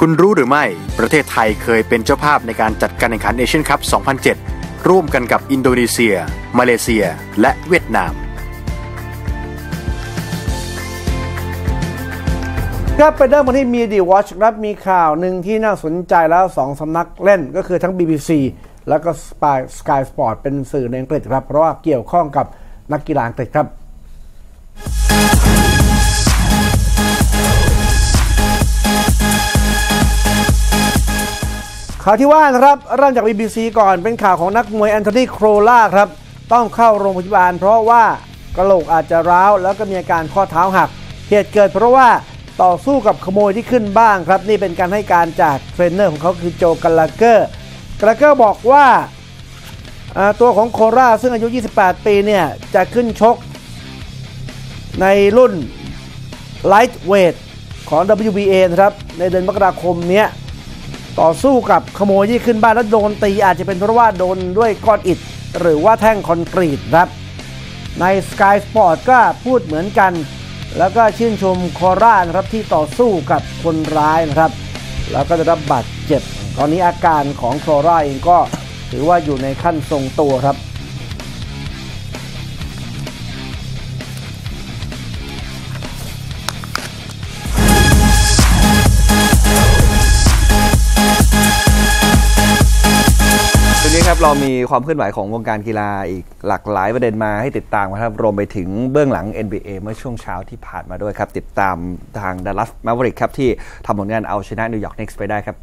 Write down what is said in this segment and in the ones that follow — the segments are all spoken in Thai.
คุณรู้หรือไม่ ประเทศไทยเคยเป็นเจ้าภาพในการจัดการแข่งขันเอเชียนคัพ 2007 ร่วมกันกับอินโดนีเซีย มาเลเซีย และเวียดนาม ครับไปเริ่มมาที่มีดีวอชครับมีข่าวหนึ่งที่น่าสนใจแล้วสองสำนักเล่นก็คือทั้ง BBC แล้วก็ Sky Sport เป็นสื่อในอังกฤษครับ เพราะว่าเกี่ยวข้องกับนักกีฬาอังกฤษครับ ข่าวที่ว่านะครับเริ่มจาก BBC ก่อนเป็นข่าวของนักมวยแอนโทนีโครล่าครับต้องเข้าโรงพยาบาล เพราะว่ากระโหลกอาจจะร้าวแล้วก็มีอาการข้อเท้าหัก เหตุเกิดเพราะว่าต่อสู้กับขโมยที่ขึ้นบ้านครับ นี่เป็นการให้การจากเทรนเนอร์ของเขาคือโจกัลลาเกอร์กัลลาเกอร์บอกว่าตัวของโครล่าซึ่งอายุ 28 ปีเนี่ยจะขึ้นชกในรุ่น Lightweight ของ WBA นะครับในเดือนมกราคมเนี้ย ต่อสู้กับขโมยที่ขึ้นบ้านแล้วโดนตีอาจจะเป็นเพราะว่าโดนด้วยก้อนอิฐ หรือว่าแท่งคอนกรีตครับ ใน Sky Sport ก็พูดเหมือนกัน แล้วก็ชื่นชมคอร่านครับที่ต่อสู้กับคนร้ายนะครับ แล้วก็ได้รับบาดเจ็บ ตอนนี้อาการของคอร่าเองก็ถือว่าอยู่ในขั้นทรงตัวครับ เรามีความเคลื่อนไหวของวงการกีฬาอีกหลากหลายประเด็นมาให้ติดตามครับรวมไปถึงเบื้องหลัง NBA เมื่อช่วงเช้าที่ผ่านมาด้วยครับ ติดตามทางดัลลัสมา v ว r i c ครับที่ทำผลงานเอาชนะนิวยอร์กนิกส์ไปได้ครับ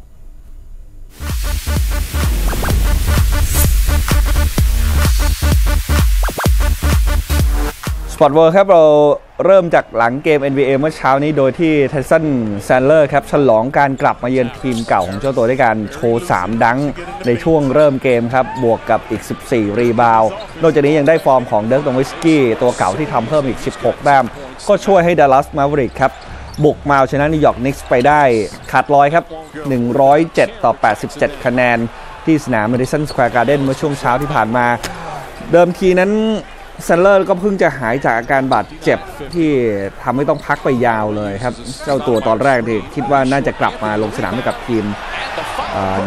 Sport World ครับ เราเริ่มจากหลังเกม NBA เมื่อเช้านี้โดยที่ไทสันแชนด์เลอร์ครับ ฉลองการกลับมาเยือนทีมเก่าของเจ้าตัวด้วยการโชว์ 3 dunkในช่วงเริ่มเกมครับ บวกกับอีก 14 rebound นอกจากนี้ยังได้ฟอร์มของเดิร์กโนวิตสกี้ ตัวเก๋าที่ทำเพิ่มอีก 16 แต้ม ก็ช่วยให้ดัลลัส Mavericks ครับ บุกมาชนะนิวยอร์กนิกส์ไปได้ขาดลอยครับ 107 ต่อ 87 คะแนน ที่สนาม Madison Square Garden เมื่อช่วงเช้าที่ผ่านมา เดิมทีนั้นแชนด์เลอร์ก็เพิ่งจะหายจากอาการบาดเจ็บที่ทำให้ต้องพักไปยาวเลยครับ เจ้าตัวตอนแรกที่คิดว่าน่าจะกลับมาลงสนามให้กับทีม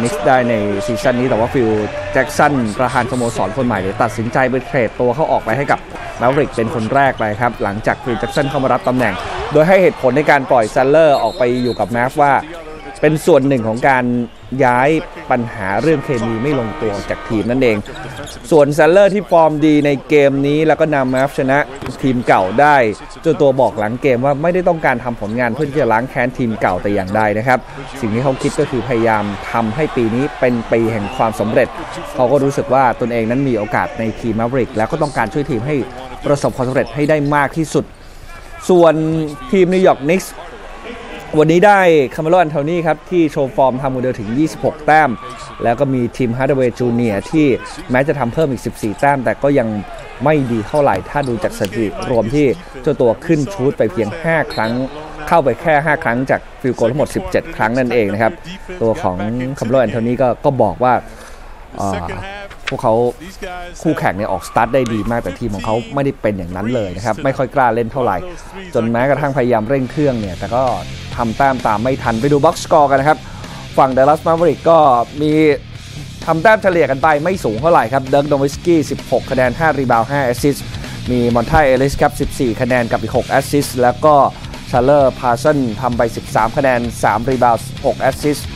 นิกส์ได้ใน season นี้แต่ว่าฟิลแจ็กสันประธานสโมสรคนใหม่เนี่ยตัดสินใจไป trade ตัวเขาออกไปให้กับ Mavericks เป็นคนแรกเลยครับ หลังจากฟิลแจ็กสันเข้ามารับตำแหน่ง โดยให้เหตุผลในการปล่อยแชนด์เลอร์ออกไปอยู่กับ Mavs ว่า เป็นส่วนหนึ่งของการ ย้ายปัญหาเรื่องเคมีไม่ลงตัวจากทีมนั่นเอง ส่วนแชนด์เลอร์ที่ฟอร์มดีในเกมนี้แล้วก็นำมาชนะทีมเก่าได้เจ้าตัวบอกหลังเกมว่าไม่ได้ต้องการทำผลงานเพื่อที่จะล้างแค้นทีมเก่าแต่อย่างใดนะครับ สิ่งที่เขาคิดก็คือพยายามทำให้ปีนี้เป็นปีแห่งความสำเร็จ เขาก็รู้สึกว่าตนเองนั้นมีโอกาสในทีม Mavericks แล้วก็ต้องการช่วยทีมให้ประสบความสำเร็จให้ได้มากที่สุด ส่วนทีมนิวยอร์กนิกส์ วันนี้ได้คาร์เมโลแอนโทนีครับ ที่โชว์ฟอร์มทำโมเดลถึง 26 แต้ม แล้วก็มีทิมฮาร์ดเวย์จูเนียร์ที่แม้จะทำเพิ่มอีก 14 แต้ม แต่ก็ยังไม่ดีเท่าไหร่ ถ้าดูจากสถิติรวมที่เจ้าตัวขึ้น shoot ไปเพียง 5 ครั้ง เข้าไปแค่ 5 ครั้งจาก field goal ทั้งหมด 17 ครั้งนั่นเองนะครับ ตัวของคาร์เมโลแอนโทนีก็ก็บอกว่า พวกเขาคู่แข่งเนี่ยออกสตาร์ทได้ดีมากแต่ทีมของเขาไม่ได้เป็นอย่างนั้นเลยนะครับ ไม่ค่อยกล้าเล่นเท่าไหร่ จนแม้กระทั่งพยายามเร่งเครื่องเนี่ย แต่ก็ทำแต้มตามไม่ทันไปดู box score กันนะครับ ฝั่งเดลัสมา v ว r i c ก็มีทำแต้มเฉลี่ยกันไปไม่สูงเท่าไหร่ครับเดิร์กโนวิตสกี้ 16 คะแนน 5 rebound 5 assistมีมอนท a เอลิสครับ 14 คะแนนกับอีก 6 assist แล้วก็แชนด์เลอร์พาร์สันส์ทำไป 13 คะแนน 3 rebound 6 assist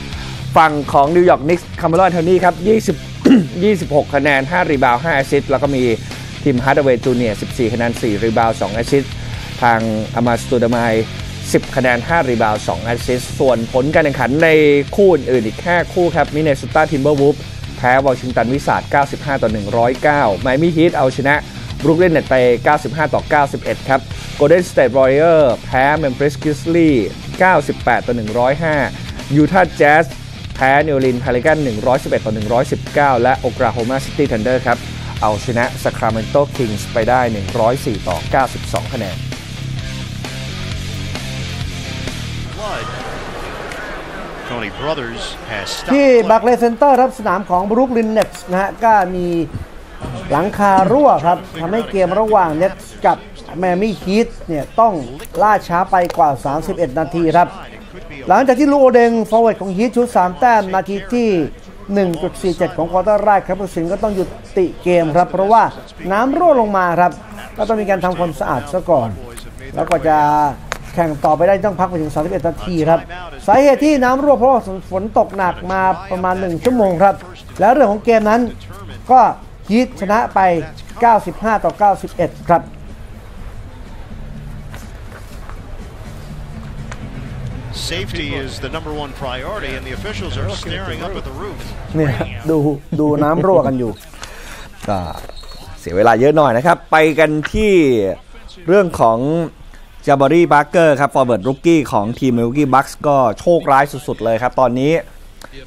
ฝั่งของนิวยอร์กนิกส์คาร์เมโลแอนโทนีครับ20 26 คะแนน 5 rebound 5 assist แล้วก็มีทิมฮาร์ดเวย์จูเนียร์14 คะแนน 4 rebound 2 assist ทางอามาเรสตูดามาย10 คะแนน 5 rebound 2 assist ส่วนผลการแข่งขันในคู่อื่นอีกแค่คู่ครับมินเนโซตาทิมเบอร์วูล์ฟส์แพ้วอชิงตันวิสาด95 ต่อ 109 ไมอามี่ฮีทเอาชนะบรุกลินเน็ตส์ไป 95 ต่อ 91 ครับโกลเด้นสเตท w อริเออร์แพ้เมม p ิสกิสลี่98 ต่อ 105ยูทาห์แจ๊ส พ้นิวลินพาริกัน111 ต่อ 119 และโอกลาโฮมาซิตี้ทันเดอร์ครับ เอาชนะซ a คราเมนโตคิงส์ไปได้ 104 ต่อ 92 คะแนน Tony Brothers has ที่ stopped บัคเลย์เซ็นเตอร์ครับสนามของบรุกลินเน็ตส์นะฮะก็มีหลังคารั่วครับทำให้เกมระหว่างเน็ตส์กับแมมี่ฮีทเนี่ยต้องล่าช้าไปกว่า 31 นาทีครับ หลังจากที่ลูกโอเดงฟอร์เวิร์ดของฮีทชุด 3 แต้มนาทีที่ 1.47 ของควอเตอร์แรกครับผู้สินก็ต้องหยุดติเกมครับ เพราะว่าน้ำรั่วลงมาครับ ก็ต้องมีการทำความสะอาดซะก่อน แล้วก็จะแข่งต่อไปได้ต้องพักไปถึง 31 นาทีครับ สาเหตุที่น้ำรั่วเพราะว่าฝนตกหนักมาประมาณ 1 ชั่วโมงครับ แล้วเรื่องของเกมนั้นก็ฮีทชนะไป 95 ต่อ 91 ครับ Safety is the number one priority, and the officials are staring up at the roof. เนี่ยดูดูน้ำรั่วกันอยู่ก็เสียเวลาเยอะหน่อยนะครับ ไปกันที่เรื่องของจาบารีพาร์เกอร์ครับ forward rookie ของทีมมิลวอกี้บัคส์ก็โชคร้ายสุดๆเลยครับ ตอนนี้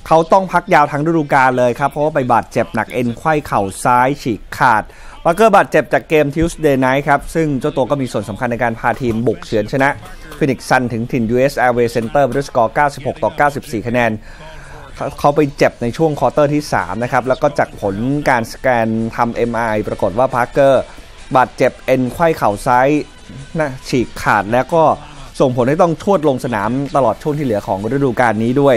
เขาต้องพักยาวทั้งฤดูกาลเลยครับ เพราะว่าไปบาดเจ็บหนักเอ็นไขว้เข่าซ้ายฉีกขาด พาร์เกอร์บาดเจ็บจากเกม Tuesday night ครับ ซึ่งเจ้าตัวก็มีส่วนสำคัญในการพาทีมบุกเฉือนชนะฟีนิกซ์ซันส์ถึงถิ่น US Airways Center ด้วยสกอร์ 96 ต่อ 94 คะแนนเขาเขาไปเจ็บในช่วง quarter ที่ 3 นะครับ แล้วก็จากผลการสแกนทำ MRI ปรากฏว่าพาร์เกอร์บาดเจ็บเอ็นไขว้เข่าซ้ายนะฉีกขาดแล้วก็ส่งผลให้ต้องชวดลงสนามตลอดช่วงที่เหลือของฤดูกาลนี้ด้วย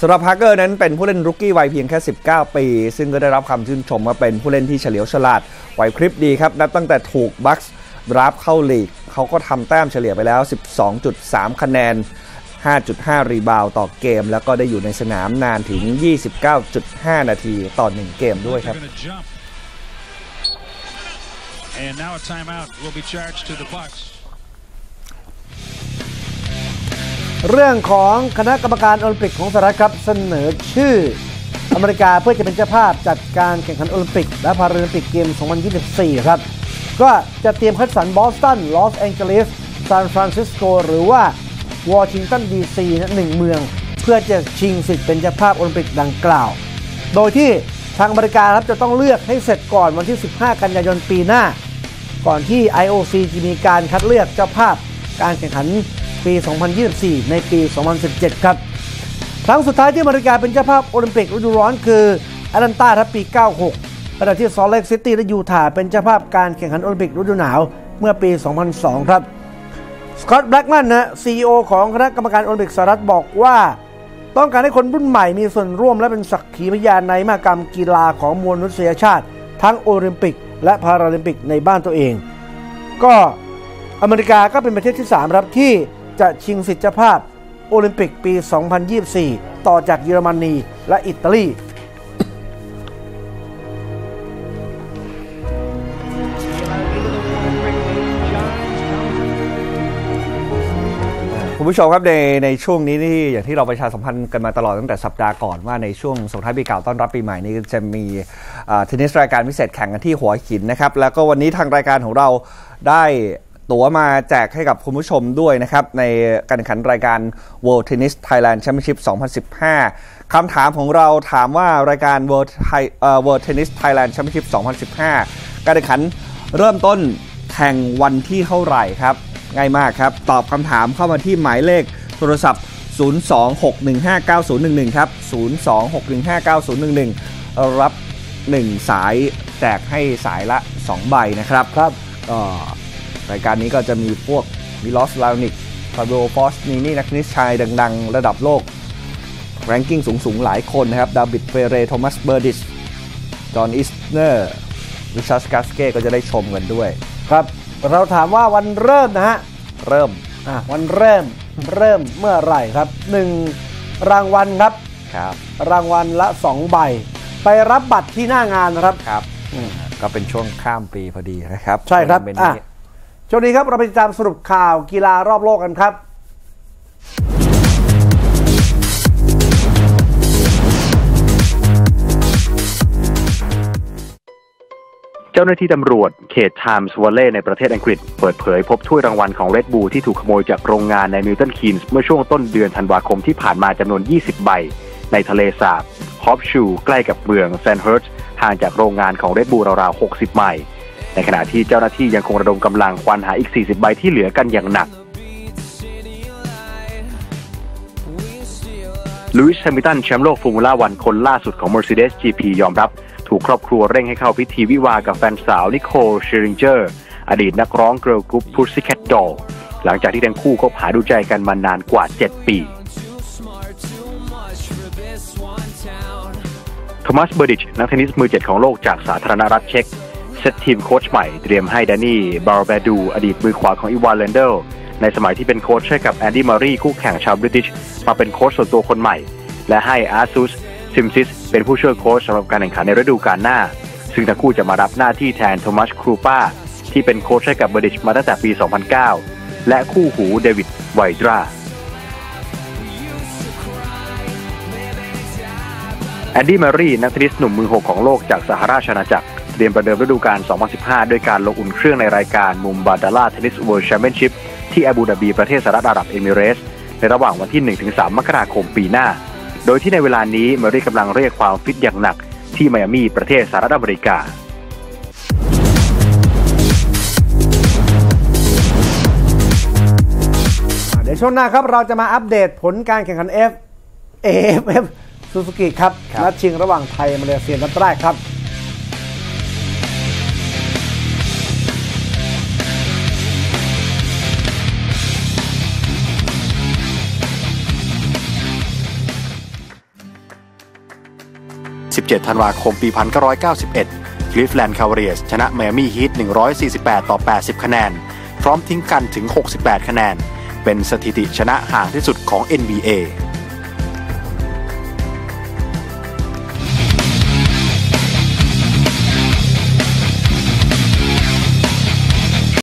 สำหรับพาร์เกอร์นั้นเป็นผู้เล่น rookie วัยเพียงแค่ 19 ปี ซึ่งก็ได้รับคำชื่นชมว่าเป็นผู้เล่นที่เฉลียวฉลาดไหวพริบดีครับ นับตั้งแต่ถูกบัคส์ draft เข้าลีก เขาก็ทำแต้มเฉลี่ยไปแล้ว 12.3 คะแนน 5.5 rebound ต่อเกม แล้วก็ได้อยู่ในสนามนานถึง 29.5 นาทีต่อ 1 เกมด้วยครับ And now a timeout will be charged to the Bucks. เรื่องของคณะกรรมการโอลิมปิกของสหรัฐครับเสนอชื่ออเมริกาเพื่อจะเป็นเจ้าภาพจัดการแข่งขันโอลิมปิก และพาราลิมปิกเกม 2024 ครับ ก็จะเตรียมคัดสรรบอสตัน ลอสแองเจลิส ซานฟรานซิสโก หรือว่าวอชิงตันดีซีนะหนึ่งเมือง เพื่อจะชิงสิทธิ์เป็นเจ้าภาพโอลิมปิกดังกล่าว โดยที่ทางอเมริกาครับจะต้องเลือกให้เสร็จก่อนวันที่ 15 กันยายนปีหน้า ก่อนที่ IOC จะมีการคัดเลือกเจ้าภาพการแข่งขัน ปี 2024 ในปี 2017 ครับ ครั้งสุดท้ายที่อเมริกาเป็นเจ้าภาพโอลิมปิกฤดูร้อนคือแอตแลนตาครับปี 96 ขณะที่ซอลเลกซิตี้และยูทาห์เป็นเจ้าภาพการแข่งขันโอลิมปิกฤดูหนาวเมื่อปี 2002 ครับ สกอตต์แบล็กแมนนะ CEO ของคณะกรรมการโอลิมปิกสหรัฐบอกว่า ต้องการให้คนรุ่นใหม่มีส่วนร่วมและเป็นสักขีพยานในมหกรรมกีฬาของมวลมนุษยชาติ ทั้งโอลิมปิก และพาราลิมปิกในบ้านตัวเอง ก็อเมริกาก็เป็นประเทศที่3ครับที่ จะชิงสิทธิ์เจ้าภาพโอลิมปิกปี 2024 ต่อจากเยอรมนีและอิตาลีคุณผู้ชมครับในในช่วงนี้นี่อย่างที่เราประชาสัมพันธ์กันมาตลอดตั้งแต่สัปดาห์ก่อนว่าในช่วงส่งท้ายปีเก่าต้อนรับปีใหม่นี้จะมีเทนนิสรายการพิเศษแข่งกันที่หัวหินนะครับ แล้วก็วันนี้ทางรายการของเราได้ ตั๋วมาแจกให้กับคุณผู้ชมด้วยนะครับ ในการแข่งขันรายการ World Tennis Thailand Championship 2015 คำถามของเราถามว่ารายการ World, Thai, เอ่อ World Tennis Thailand Championship 2015 การแข่งขันเริ่มต้นแข่งวันที่เท่าไหร่ครับ ง่ายมากครับ ตอบคำถามเข้ามาที่หมายเลขโทรศัพท์ 026159011 ครับ 026159011 รับ 1 สายแจกให้สายละ 2 ใบนะครับ ครับก็ รายการนี้ก็จะมีพวกมิลอสราโอนิชฟาบิโอฟอกนินี่นักเทนนิสชายดังๆ ระดับโลก ranking สูงๆ หลายคนนะครับ ดาวิดเฟร์เรร์โทมัสเบอร์ดิชจอห์นอิสเนอร์ริชาร์ดกาสเก้ก็จะได้ชมกันด้วย ครับ เราถามว่าวันเริ่มนะฮะ เริ่มอะวันเริ่มเริ่มเมื่อไหร่ครับหนึ่งรางวัลครับครับ รางวัลละ 2 ใบ ไปรับบัตรที่หน้างานนะครับครับก็เป็นช่วงข้ามปีพอดีนะครับ ใช่ครับเป็นอะนี้ ช่วงนี้ครับเราไปติดตามสรุปข่าวกีฬารอบโลกกันครับเจ้าหน้าที่ตำรวจเขตเทมส์วัลเลย์ในประเทศอังกฤษ เปิดเผยพบถ้วยรางวัลของ Red Bull ที่ถูกขโมยจากโรงงานในมิลตันคีนส์เมื่อช่วงต้นเดือนธันวาคมที่ผ่านมาจำนวน 20 ใบ ในทะเลสาบฮอร์สชู ใกล้กับเมืองแซนด์เฮิร์สต์ห่างจากโรงงานของ Red Bull ราวๆ 60 ไมล์ ในขณะที่เจ้าหน้าที่ยังคงระดมกำลังควานหาอีก 40 ใบที่เหลือกันอย่างหนักลูอิสแฮมิลตันแชมป์โลกฟอร์มูล่าวันคนล่าสุดของ Mercedes GP ยอมรับ ถูกครอบครัวเร่งให้เข้าพิธีวิวาห์กับแฟนสาวนิโคลเชอร์ซิงเกอร์ อดีตนักร้อง girl group Pussycat Doll หลังจากที่ทั้งคู่คบหาดูใจกันมานานกว่า 7 ปีโทมัสเบอร์ดิชนักเทนนิสมือเจ็ดของโลกจากสาธารณรัฐเช็ก เซตทีมโค้ชใหม่เตรียมให้แดนี่บัลเบร์ดู อดีตมือขวาของอีวานเลนเดลในสมัยที่เป็นโค้ชให้กับแอนดี้เมอร์รีย์คู่แข่งชาว British มาเป็นโค้ชส่วนตัวคนใหม่ และให้อาร์ซุสซิมซิสเป็นผู้ช่วยโค้ชสำหรับการแข่งขันในฤดูกาลหน้า ซึ่งทั้งคู่จะมารับหน้าที่แทนโทมัสครูปาที่เป็นโค้ชให้กับเบอร์ดิชมาตั้งแต่ปี 2009 และคู่หูเดวิดไวดราแอนดี้เมอร์รีย์นักเทนนิสหนุ่มมือหกของโลกจากสหราชอาณาจักร เตรียมประเดิมฤดูกาล 2015 ด้วยการลงอุ่นเครื่องในรายการมุมบาดาล่าเทนนิสเวิลด์แชมเปี้ยนชิพที่อาบูดาบีประเทศสหรัฐอาหรับเอมิเรส ในระหว่างวันที่ 1-3 มกราคมปีหน้า โดยที่ในเวลานี้เมอร์รีย์กำลังเรียกความฟิตอย่างหนักที่ไมอามีประเทศสหรัฐอเมริกาเดี๋ยวช่วงหน้าครับเราจะมาอัปเดตผลการแข่งขัน F AFF ซูซูกิครับนัดชิงระหว่างไทยมาเลเซียนัดแรกครับ 17 ธันวาคม ปี 1991 คลิฟแลนด์คาวเรียสชนะแมมี่ฮีท 148 ต่อ 80 คะแนน พร้อมทิ้งกันถึง 68 คะแนน เป็นสถิติชนะห่างที่สุดของ NBA